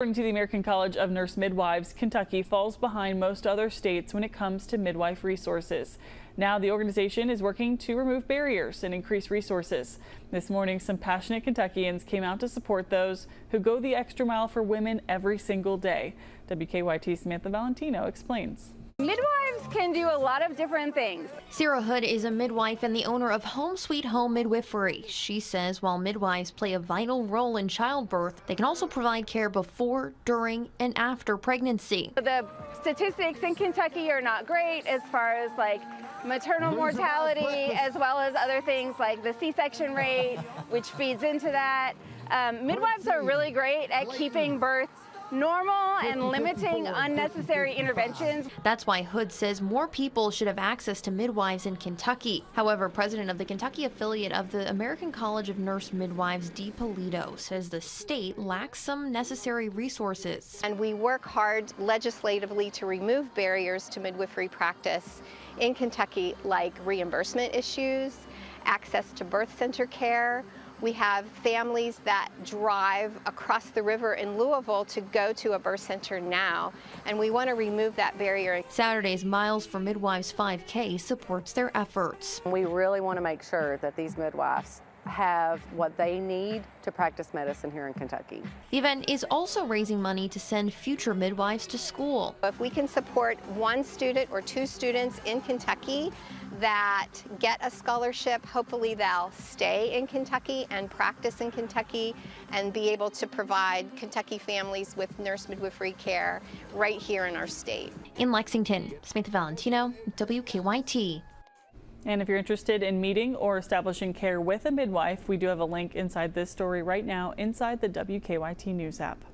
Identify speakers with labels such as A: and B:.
A: According to the American College of Nurse Midwives, Kentucky falls behind most other states when it comes to midwife resources. Now the organization is working to remove barriers and increase resources. This morning, some passionate Kentuckians came out to support those who go the extra mile for women every single day. WKYT Samantha Valentino explains.
B: Can do a lot of different things.
C: Sarah Hood is a midwife and the owner of Home Sweet Home Midwifery. She says while midwives play a vital role in childbirth, they can also provide care before, during, and after pregnancy.
B: The statistics in Kentucky are not great as far as like maternal mortality as well as other things like the C-section rate, which feeds into that. Um, midwives are really great at keeping births normal and limiting unnecessary interventions.
C: That's why Hood says more people should have access to midwives in Kentucky. However, president of the Kentucky affiliate of the American College of Nurse Midwives, Dee Polito, says the state lacks some necessary resources.
D: And we work hard legislatively to remove barriers to midwifery practice in Kentucky like reimbursement issues, access to birth center care, we have families that drive across the river in Louisville to go to a birth center now, and we want to remove that barrier.
C: Saturday's Miles for Midwives 5K supports their efforts.
E: We really want to make sure that these midwives have what they need to practice medicine here in Kentucky.
C: The event is also raising money to send future midwives to school.
D: If we can support one student or two students in Kentucky that get a scholarship, hopefully they'll stay in Kentucky and practice in Kentucky and be able to provide Kentucky families with nurse midwifery care right here in our state.
C: In Lexington, Samantha Valentino, WKYT.
A: And if you're interested in meeting or establishing care with a midwife, we do have a link inside this story right now inside the WKYT News app.